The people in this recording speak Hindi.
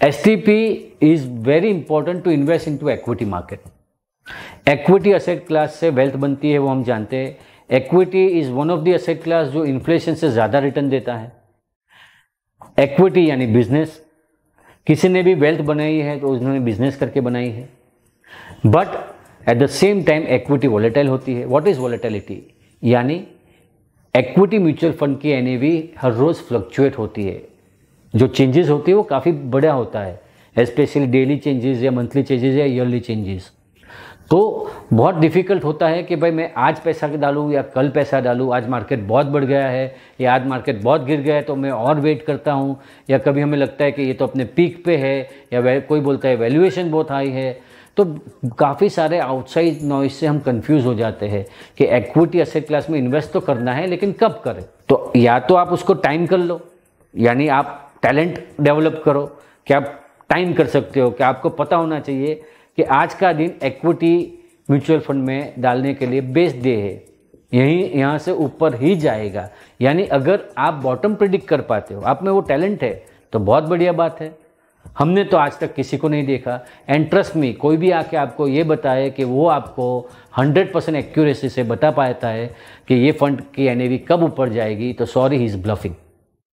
S T P is very important to invest in to equity market equity asset class से वेल्थ बनती है, वो हम जानते हैं। Equity is one of the asset class जो इन्फ्लेशन से ज़्यादा रिटर्न देता है। एक्विटी यानी बिज़नेस किसी ने भी वेल्थ बनाई है तो उन्होंने बिज़नेस करके बनाई है। But at the same time equity volatile होती है। व्हाट इज़ वॉलेटिलिटी यानी एक्विटी म्यूचुअल फंड की एन हर रोज़ फ्लक्चुएट होती है। जो चेंजेस होती है, वो काफ़ी बड़ा होता है। स्पेशली डेली चेंजेस या मंथली चेंजेस या ईयरली चेंजेस तो बहुत डिफ़िकल्ट होता है कि भाई मैं आज पैसा डालूँ या कल पैसा डालूँ, आज मार्केट बहुत बढ़ गया है या आज मार्केट बहुत गिर गया है तो मैं और वेट करता हूँ। या कभी हमें लगता है कि ये तो अपने पीक पे है या कोई बोलता है वैल्यूएशन बहुत हाई है। तो काफ़ी सारे आउटसाइड नॉइज़ से हम कंफ्यूज हो जाते हैं कि एक्विटी असेट क्लास में इन्वेस्ट तो करना है, लेकिन कब करें? तो या तो आप उसको टाइम कर लो, यानी आप टैलेंट डेवलप करो, कि आप टाइम कर सकते हो, कि आपको पता होना चाहिए कि आज का दिन एक्विटी म्यूचुअल फंड में डालने के लिए बेस्ट डे है। यहीं, यहाँ से ऊपर ही जाएगा। यानी अगर आप बॉटम प्रिडिक्ट कर पाते हो, आप में वो टैलेंट है तो बहुत बढ़िया बात है। हमने तो आज तक किसी को नहीं देखा। एंड ट्रस्ट में कोई भी आके आपको ये बताए कि वो आपको 100 परसेंट एक्यूरेसी से बता पाता है कि ये फंड की एनएवी कब ऊपर जाएगी तो सॉरी ही इज़ ब्लफिंग